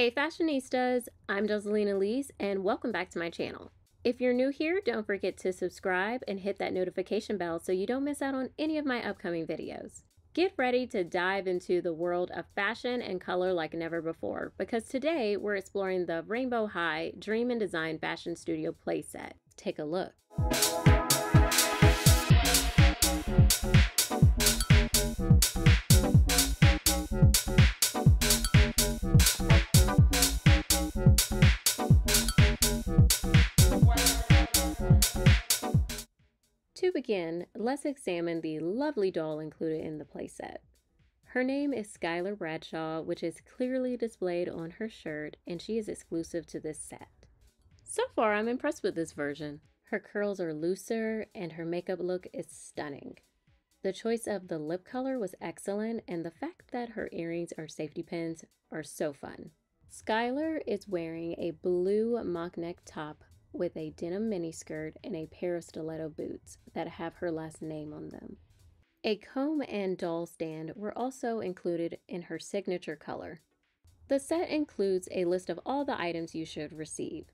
Hey fashionistas, I'm Jozlene Elise and welcome back to my channel. If you're new here, don't forget to subscribe and hit that notification bell so you don't miss out on any of my upcoming videos. Get ready to dive into the world of fashion and color like never before because today we're exploring the Rainbow High Dream and Design Fashion Studio playset. Take a look. To begin, let's examine the lovely doll included in the playset. Her name is Skyler Bradshaw, which is clearly displayed on her shirt, and she is exclusive to this set. So far, I'm impressed with this version. Her curls are looser, and her makeup look is stunning. The choice of the lip color was excellent, and the fact that her earrings are safety pins are so fun. Skyler is wearing a blue mock neck top with a denim miniskirt and a pair of stiletto boots that have her last name on them. A comb and doll stand were also included in her signature color. The set includes a list of all the items you should receive,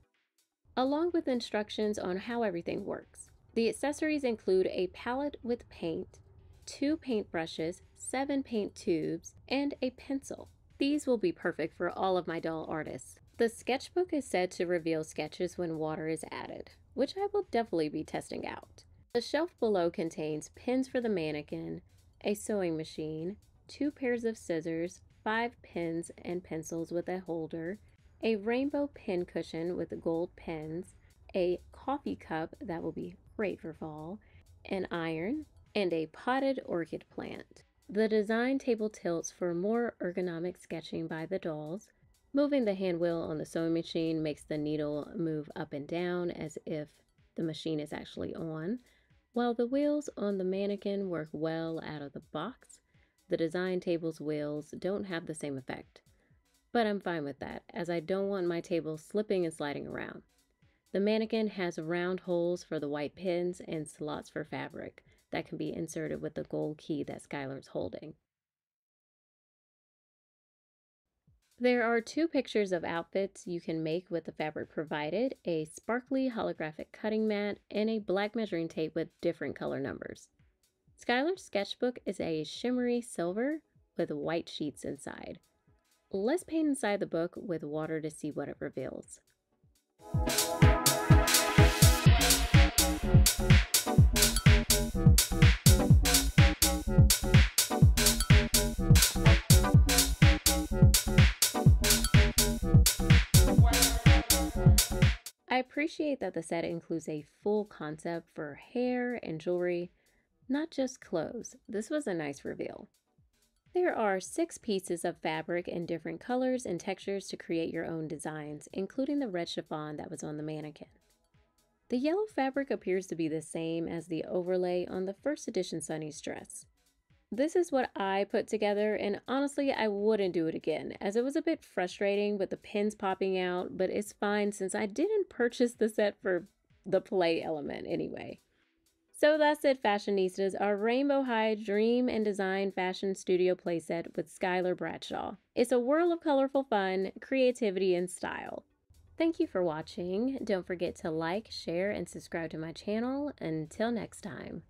along with instructions on how everything works. The accessories include a palette with paint, two paint brushes, seven paint tubes, and a pencil. These will be perfect for all of my doll artists. The sketchbook is said to reveal sketches when water is added, which I will definitely be testing out. The shelf below contains pins for the mannequin, a sewing machine, two pairs of scissors, five pens and pencils with a holder, a rainbow pin cushion with gold pens, a coffee cup that will be great for fall, an iron, and a potted orchid plant. The design table tilts for more ergonomic sketching by the dolls, Moving the hand wheel on the sewing machine makes the needle move up and down as if the machine is actually on. While the wheels on the mannequin work well out of the box, the design table's wheels don't have the same effect. But I'm fine with that, as I don't want my table slipping and sliding around. The mannequin has round holes for the white pins and slots for fabric that can be inserted with the gold key that Skyler's holding. There are two pictures of outfits you can make with the fabric provided, a sparkly holographic cutting mat, and a black measuring tape with different color numbers. Skyler's sketchbook is a shimmery silver with white sheets inside. Let's paint inside the book with water to see what it reveals. I appreciate that the set includes a full concept for hair and jewelry, not just clothes. This was a nice reveal. There are six pieces of fabric in different colors and textures to create your own designs, including the red chiffon that was on the mannequin. The yellow fabric appears to be the same as the overlay on the first edition Sunny's dress. This is what I put together, and honestly, I wouldn't do it again, as it was a bit frustrating with the pins popping out, but it's fine since I didn't purchase the set for the play element anyway. So that's it, fashionistas, our Rainbow High Dream and Design Fashion Studio playset with Skyler Bradshaw. It's a whirl of colorful fun, creativity, and style. Thank you for watching. Don't forget to like, share, and subscribe to my channel. Until next time.